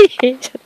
Yo